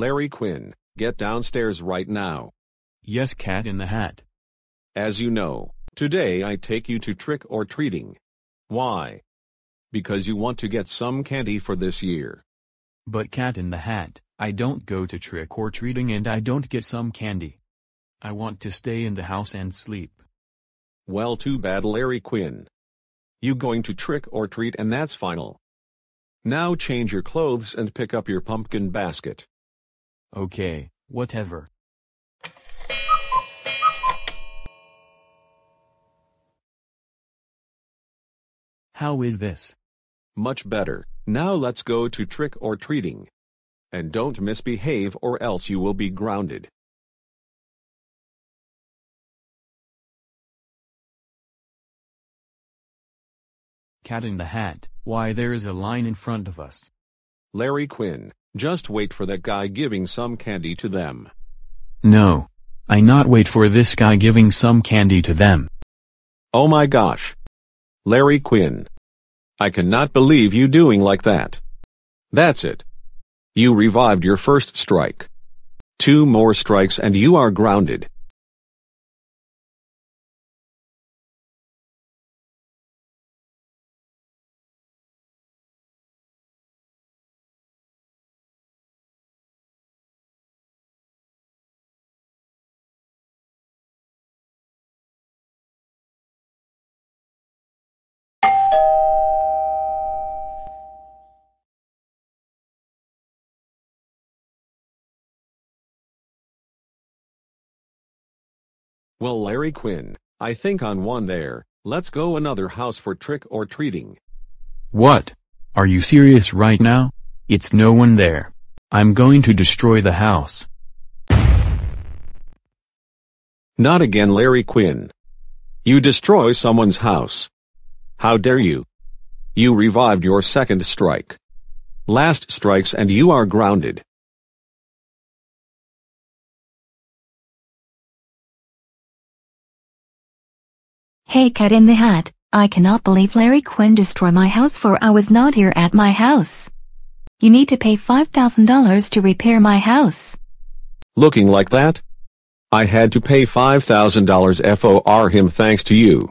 Larry Quinn, get downstairs right now. Yes, Cat in the Hat. As you know, today I take you to trick or treating. Why? Because you want to get some candy for this year. But Cat in the Hat, I don't go to trick or treating and I don't get some candy. I want to stay in the house and sleep. Well too bad Larry Quinn. You going to trick or treat and that's final. Now change your clothes and pick up your pumpkin basket. Okay, whatever. How is this? Much better. Now let's go to trick or treating. And don't misbehave or else you will be grounded. Cat in the Hat, why there is a line in front of us. Larry Quinn, just wait for that guy giving some candy to them. No. I not wait for this guy giving some candy to them. Oh my gosh. Larry Quinn. I cannot believe you doing like that. That's it. You revived your first strike. Two more strikes and you are grounded. Well Larry Quinn, I think on one there, let's go another house for trick or treating. What? Are you serious right now? It's no one there. I'm going to destroy the house. Not again Larry Quinn. You destroy someone's house. How dare you? You revived your second strike. Last strikes and you are grounded. Hey Cat in the Hat, I cannot believe Larry Quinn destroyed my house for I was not here at my house. You need to pay $5,000 to repair my house. Looking like that? I had to pay $5,000 FOR him thanks to you.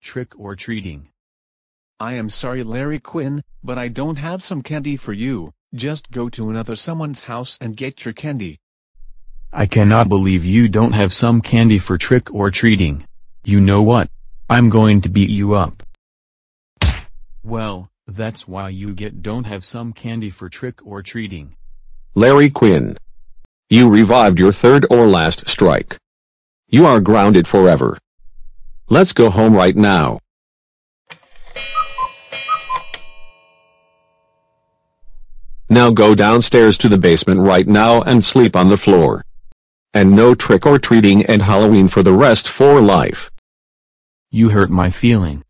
Trick or treating. I am sorry Larry Quinn, but I don't have some candy for you, just go to another someone's house and get your candy. I cannot believe you don't have some candy for trick or treating. You know what? I'm going to beat you up. Well, that's why you get don't have some candy for trick or treating. Larry Quinn. You revived your third or last strike. You are grounded forever. Let's go home right now. Now go downstairs to the basement right now and sleep on the floor. And no trick-or-treating and Halloween for the rest for life. You hurt my feeling.